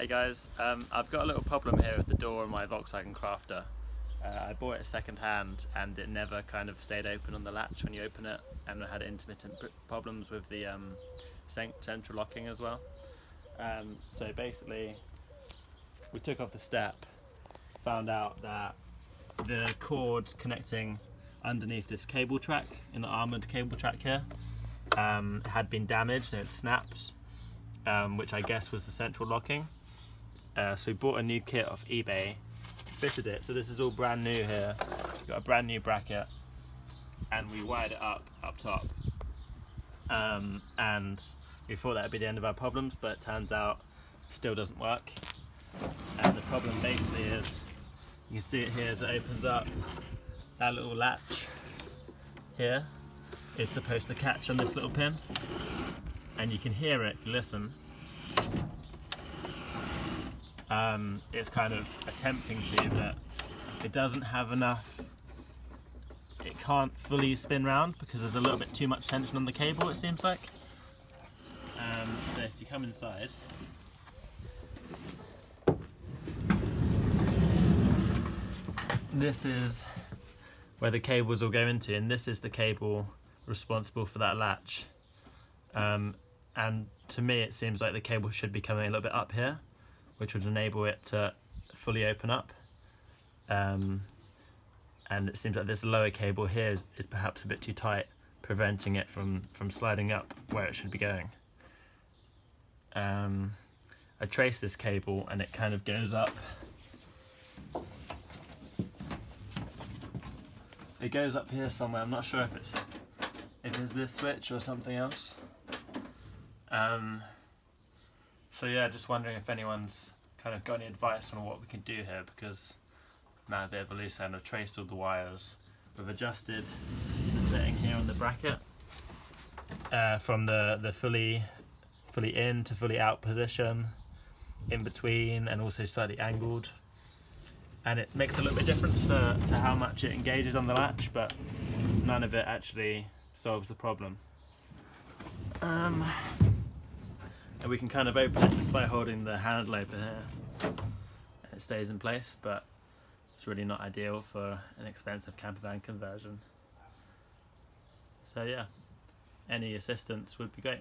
Hey guys, um, I've got a little problem here with the door on my Volkswagen Crafter. Uh, I bought it second hand and it never kind of stayed open on the latch when you open it and I had intermittent problems with the um, central locking as well. Um, so basically we took off the step, found out that the cord connecting underneath this cable track in the armoured cable track here um, had been damaged and it snapped um, which I guess was the central locking uh, so we bought a new kit off eBay, fitted it. So this is all brand new here. We've got a brand new bracket and we wired it up up top. Um, and we thought that would be the end of our problems, but it turns out still doesn't work. And the problem basically is, you can see it here as it opens up, that little latch here is supposed to catch on this little pin. And you can hear it if you listen um, it's kind of attempting to, but it doesn't have enough, it can't fully spin round because there's a little bit too much tension on the cable it seems like. Um, so if you come inside, this is where the cables will go into and this is the cable responsible for that latch. Um, and to me it seems like the cable should be coming a little bit up here which would enable it to fully open up. Um, and it seems like this lower cable here is, is perhaps a bit too tight, preventing it from, from sliding up where it should be going. Um, I trace this cable and it kind of goes up. It goes up here somewhere, I'm not sure if it's if it's this switch or something else. Um, so yeah, just wondering if anyone's kind of got any advice on what we can do here because now a bit of a loose end, I've traced all the wires. We've adjusted the setting here on the bracket uh, from the, the fully, fully in to fully out position, in between and also slightly angled. And it makes a little bit of difference to, to how much it engages on the latch, but none of it actually solves the problem. Um, we can kind of open it just by holding the handle open here and it stays in place but it's really not ideal for an expensive camper van conversion. So yeah any assistance would be great